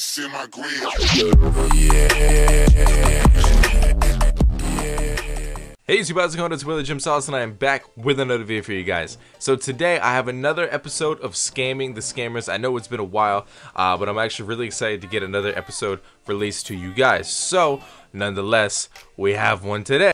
ice in my grill. Yeah. Hey YouTube, how's it going? It's Willie Jim Sauce and I am back with another video for you guys. So today I have another episode of Scamming the Scammers. I know it's been a while, uh, but I'm actually really excited to get another episode released to you guys. So, nonetheless, we have one today.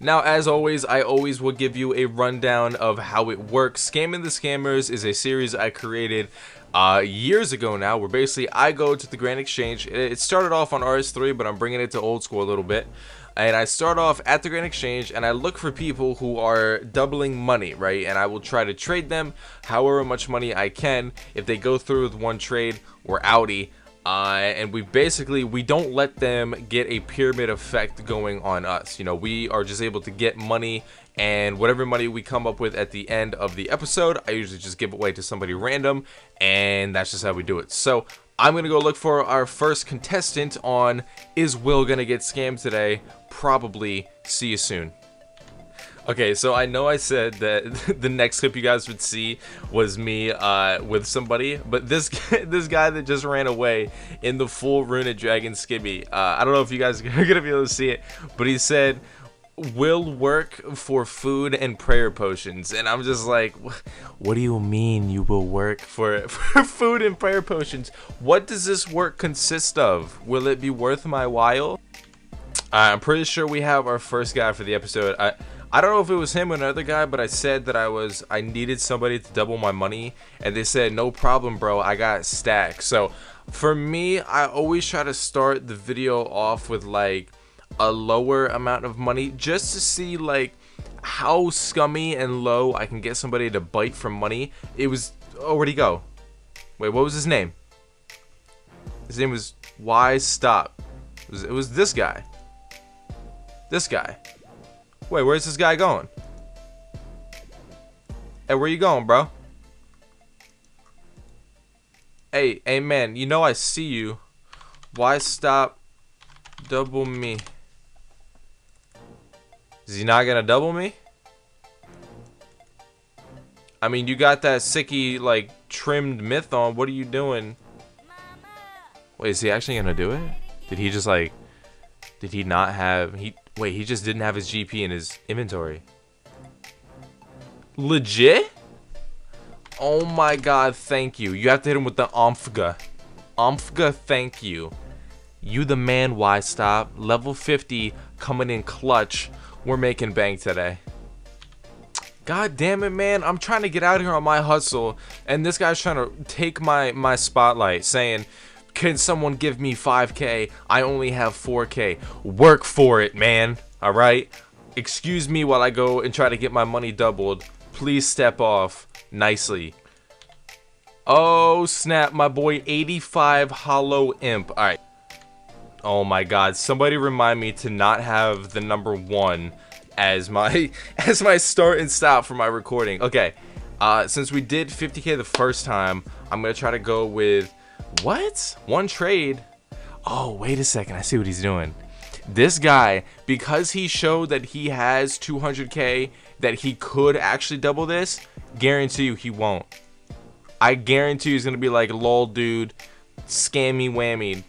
Now, as always, I always will give you a rundown of how it works. Scamming the Scammers is a series I created uh, years ago now, where basically I go to the Grand Exchange. It started off on RS3, but I'm bringing it to old school a little bit and I start off at the Grand Exchange and I look for people who are doubling money, right? And I will try to trade them however much money I can. If they go through with one trade, we're outie. Uh, and we basically we don't let them get a pyramid effect going on us you know we are just able to get money and whatever money we come up with at the end of the episode i usually just give away to somebody random and that's just how we do it so I'm gonna go look for our first contestant on Is Will gonna get scammed today? Probably. See you soon. Okay, so I know I said that the next clip you guys would see was me uh, with somebody, but this this guy that just ran away in the full Runic Dragon skibby, uh, I don't know if you guys are gonna be able to see it, but he said, will work for food and prayer potions and i'm just like what do you mean you will work for, for food and prayer potions what does this work consist of will it be worth my while i'm pretty sure we have our first guy for the episode i I don't know if it was him or another guy, but I said that I was I needed somebody to double my money, and they said no problem, bro. I got stacks. So for me, I always try to start the video off with like a lower amount of money just to see like how scummy and low I can get somebody to bite for money. It was oh where'd he go? Wait, what was his name? His name was Wise Stop. It was, it was this guy. This guy. Wait, where's this guy going? Hey, where you going, bro? Hey, hey man, you know I see you. Why stop double me? Is he not gonna double me? I mean, you got that sicky, like, trimmed myth on. What are you doing? Wait, is he actually gonna do it? Did he just, like... Did he not have... he? Wait, he just didn't have his GP in his inventory. Legit? Oh my god, thank you. You have to hit him with the Omfga. Omfga, thank you. You the man, Why stop? Level 50 coming in clutch we're making bank today. God damn it, man. I'm trying to get out here on my hustle, and this guy's trying to take my, my spotlight, saying, can someone give me 5k? I only have 4k. Work for it, man. Alright? Excuse me while I go and try to get my money doubled. Please step off nicely. Oh, snap. My boy 85 Hollow Imp. Alright. Oh my god, somebody remind me to not have the number one as my as my start and stop for my recording. Okay, uh, since we did 50k the first time, I'm gonna try to go with what? One trade. Oh, wait a second, I see what he's doing. This guy, because he showed that he has 200k, that he could actually double this, guarantee you he won't. I guarantee he's gonna be like, lol dude, scammy whammy,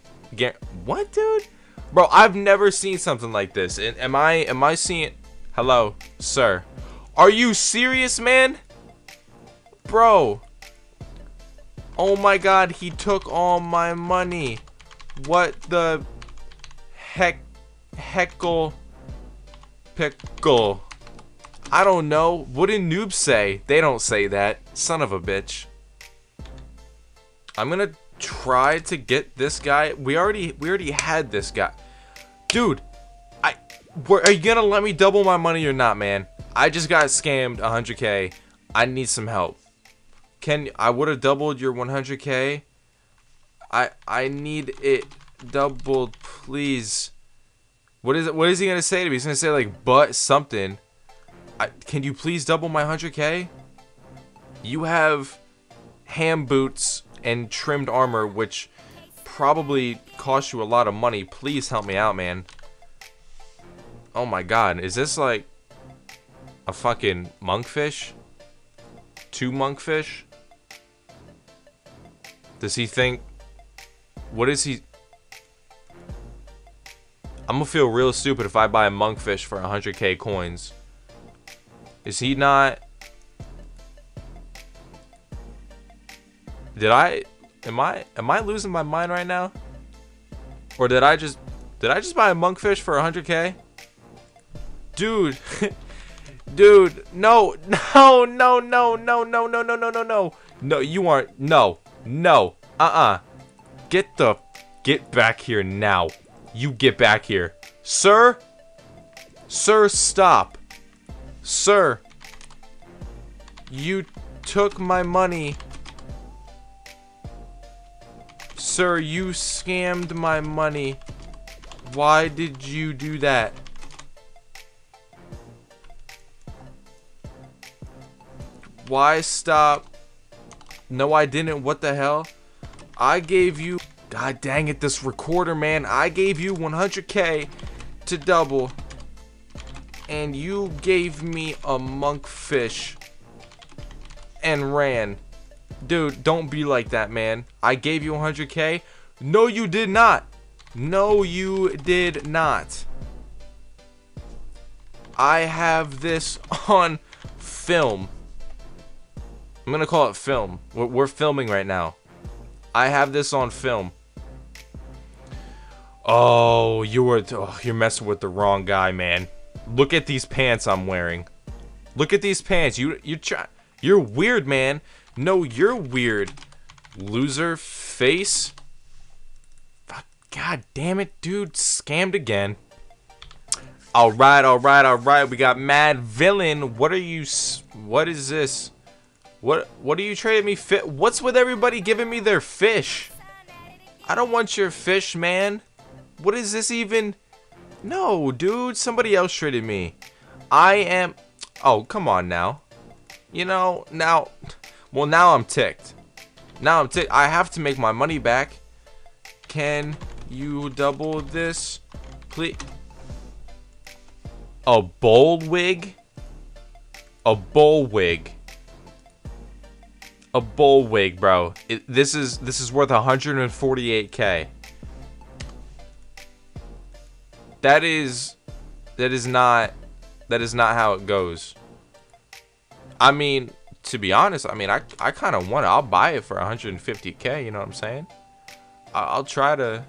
what, dude? Bro, I've never seen something like this. And Am I am I seeing Hello, sir. Are you serious, man? Bro. Oh my god, he took all my money. What the heck heckle pickle? I don't know. What did noobs say? They don't say that. Son of a bitch. I'm gonna try to get this guy. We already we already had this guy. Dude, I are you gonna let me double my money or not, man? I just got scammed 100k. I need some help. Can I would have doubled your 100k? I I need it doubled, please. What is it? What is he gonna say to me? He's gonna say like, but something. I, can you please double my 100k? You have ham boots and trimmed armor, which probably cost you a lot of money. Please help me out, man. Oh my god, is this like a fucking monkfish? Two monkfish? Does he think What is he? I'm gonna feel real stupid if I buy a monkfish for 100k coins. Is he not? Did I? Am I? Am I losing my mind right now? Or did I just? Did I just buy a monkfish for 100k? Dude. Dude, no, no, no, no, no, no, no, no, no, no, no. No, you aren't. No, no, uh-uh. Get the, get back here now. You get back here. Sir? Sir, stop. Sir. You took my money. Sir, you scammed my money. Why did you do that? Why stop? No, I didn't. What the hell? I gave you... God dang it, this recorder, man. I gave you 100k to double. And you gave me a monkfish. And ran. Dude, don't be like that, man. I gave you 100k. No, you did not. No, you did not. I have this on film. I'm gonna call it film. We're, we're filming right now. I have this on film. Oh, you were oh, you're messing with the wrong guy, man. Look at these pants I'm wearing. Look at these pants. You you try. You're weird, man. No, you're weird. Loser face. God damn it, dude. Scammed again. Alright, alright, alright. We got Mad Villain. What are you... What is this? What what are you trading me fit? What's with everybody giving me their fish? I don't want your fish, man. What is this even? No, dude, somebody else traded me. I am Oh, come on now. You know, now well now I'm ticked. Now I'm ticked. I have to make my money back. Can you double this? Please. A bowl wig? A bowl wig a bowl wig, bro. It, this is this is worth 148k. That is that is not that is not how it goes. I mean, to be honest, I mean, I I kind of want it. I'll buy it for 150k. You know what I'm saying? I, I'll try to.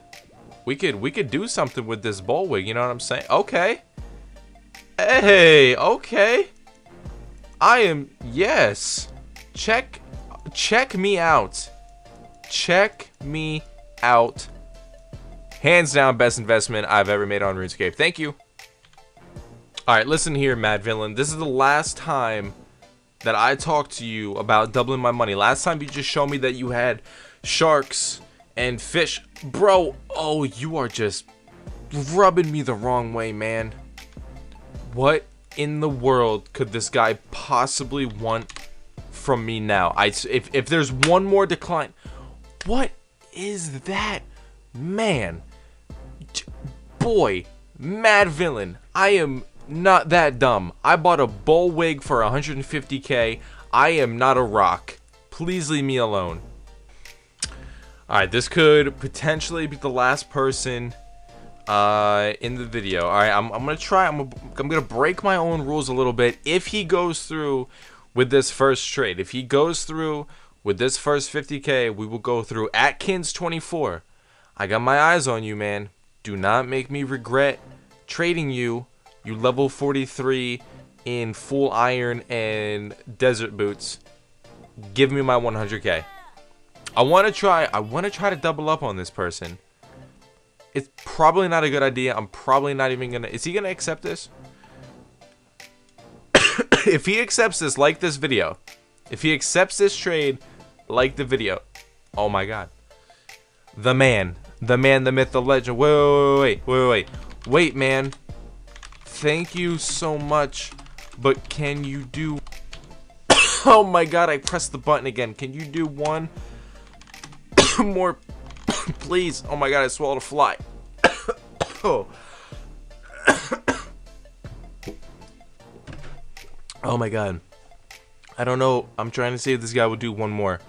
We could we could do something with this bowl wig. You know what I'm saying? Okay. Hey, okay. I am yes. Check check me out. Check me out. Hands down, best investment I've ever made on RuneScape. Thank you. Alright, listen here, Mad Villain. This is the last time that I talked to you about doubling my money. Last time you just showed me that you had sharks and fish. Bro, oh, you are just rubbing me the wrong way, man. What in the world could this guy possibly want from me now. I if if there's one more decline, what is that, man? Boy, mad villain. I am not that dumb. I bought a bowl wig for 150k. I am not a rock. Please leave me alone. Alright, this could potentially be the last person uh, in the video. Alright, I'm, I'm gonna try. I'm, I'm gonna break my own rules a little bit. If he goes through with this first trade. If he goes through with this first 50k, we will go through Atkins 24. I got my eyes on you, man. Do not make me regret trading you. You level 43 in full iron and desert boots. Give me my 100k. I want to try I want to try to double up on this person. It's probably not a good idea. I'm probably not even to Is he to accept this? if he accepts this, like this video. If he accepts this trade, like the video. Oh my god. The man. The man, the myth, the legend. Wait, wait, wait, wait, wait. Wait, man. Thank you so much. But can you do... oh my god, I pressed the button again. Can you do one more... Please. Oh my god, I swallowed a fly. oh. Oh my god. I don't know. I'm trying to see if this guy will do one more.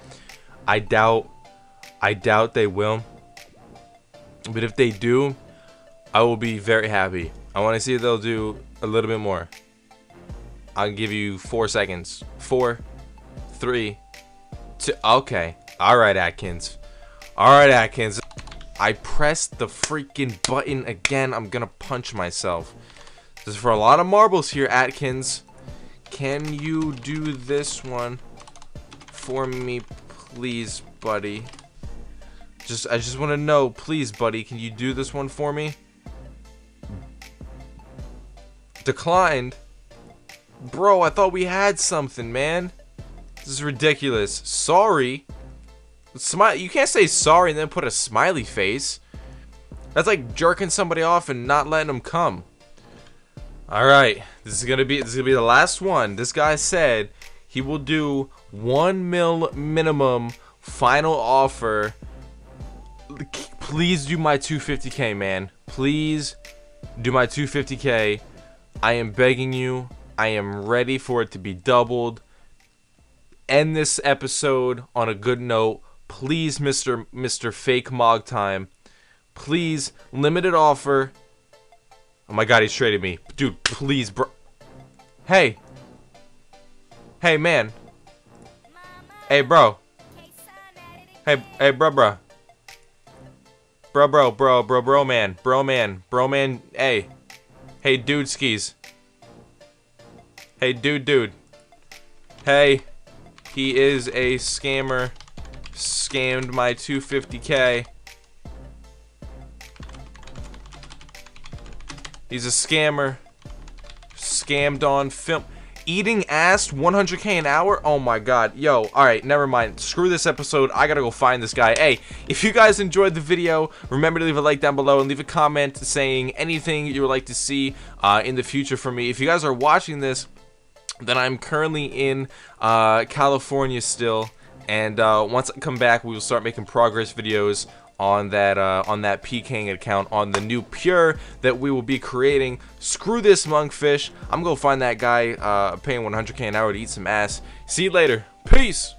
I doubt. I doubt they will. But if they do, I will be very happy. I want to see if they'll do a little bit more. I'll give you four seconds. Four, three, two. Okay. All right, Atkins. All right, Atkins. I pressed the freaking button again. I'm gonna punch myself. This is for a lot of marbles here, Atkins. Can you do this one for me, please, buddy? Just, I just want to know, please, buddy, can you do this one for me? Declined. Bro, I thought we had something, man. This is ridiculous. Sorry. Smile. You can't say sorry and then put a smiley face. That's like jerking somebody off and not letting them come. All right, this is gonna be this is gonna be the last one. This guy said he will do one mil minimum final offer. Please do my 250k, man. Please do my 250k. I am begging you. I am ready for it to be doubled. End this episode on a good note. Please, Mr. Mr. Fake Mog Time. Please, limited offer. Oh my god, he's traded me. Dude, please, bro. Hey. Hey, man. Hey, bro. Hey, hey, bro, bro. Bro, bro, bro, bro, bro, man. Bro, man. Bro, man. Hey. Hey, dude skis. Hey, dude, dude. Hey. He is a scammer. Scammed my 250k. He's a scammer. Scammed on film. Eating ass 100k an hour? Oh my god. Yo, alright, never mind. Screw this episode. I gotta go find this guy. Hey, if you guys enjoyed the video, remember to leave a like down below and leave a comment saying anything you would like to see uh, in the future from me. If you guys are watching this, then I'm currently in uh, California still. And uh, once I come back, we will start making progress videos on that uh, on that PKing account on the new Pure that we will be creating. Screw this monkfish. I'm gonna find that guy uh, paying 100k an hour to eat some ass. See you later. Peace.